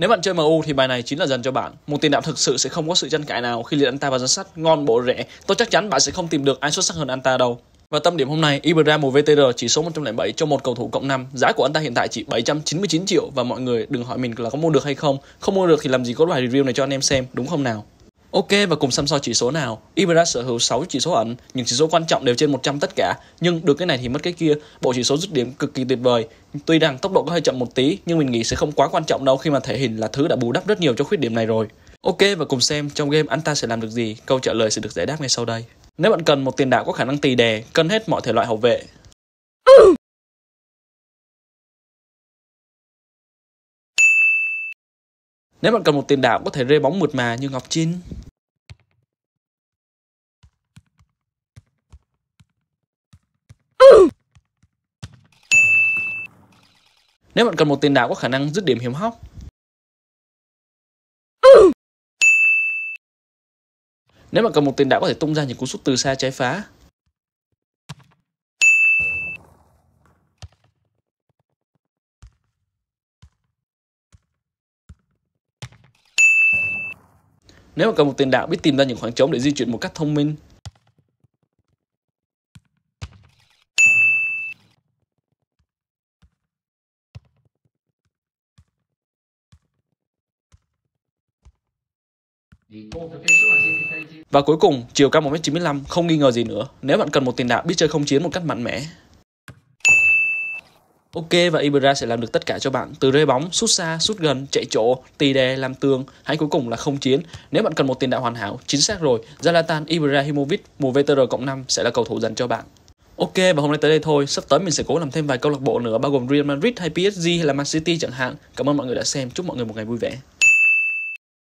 Nếu bạn chơi MU thì bài này chính là dành cho bạn. Một tiền đạo thực sự sẽ không có sự tranh cãi nào khi liệt anh ta vào danh sách ngon bổ rẻ. Tôi chắc chắn bạn sẽ không tìm được ai xuất sắc hơn anh ta đâu. Và tâm điểm hôm nay, Ibra một VTR chỉ số 107 cho một cầu thủ cộng 5. Giá của anh ta hiện tại chỉ 799 triệu và mọi người đừng hỏi mình là có mua được hay không. Không mua được thì làm gì có bài review này cho anh em xem, đúng không nào? Ok và cùng xăm soi chỉ số nào. Ibra sở hữu 6 chỉ số ẩn, những chỉ số quan trọng đều trên 100 tất cả, nhưng được cái này thì mất cái kia. Bộ chỉ số dứt điểm cực kỳ tuyệt vời. Tuy rằng tốc độ có hơi chậm một tí, nhưng mình nghĩ sẽ không quá quan trọng đâu khi mà thể hình là thứ đã bù đắp rất nhiều cho khuyết điểm này rồi. Ok và cùng xem trong game anh ta sẽ làm được gì. Câu trả lời sẽ được giải đáp ngay sau đây. Nếu bạn cần một tiền đạo có khả năng tì đè, cân hết mọi thể loại hậu vệ. Nếu bạn cần một tiền đạo có thể rê bóng mượt mà như Ngọc Trinh. Nếu bạn cần một tiền đạo có khả năng dứt điểm hiếm hóc. Nếu bạn cần một tiền đạo có thể tung ra những cú sút từ xa trái phá. Nếu bạn cần một tiền đạo biết tìm ra những khoảng trống để di chuyển một cách thông minh. Và cuối cùng, chiều cao 1m95 không nghi ngờ gì nữa nếu bạn cần một tiền đạo biết chơi không chiến một cách mạnh mẽ. Ok và Ibra sẽ làm được tất cả cho bạn từ rê bóng, sút xa, sút gần, chạy chỗ, tì đè, làm tường hay cuối cùng là không chiến. Nếu bạn cần một tiền đạo hoàn hảo, chính xác rồi, Zlatan Ibrahimovic mùa VTR cộng 5 sẽ là cầu thủ dành cho bạn. Ok và hôm nay tới đây thôi, sắp tới mình sẽ cố làm thêm vài câu lạc bộ nữa bao gồm Real Madrid hay PSG hay là Man City chẳng hạn. Cảm ơn mọi người đã xem, chúc mọi người một ngày vui vẻ.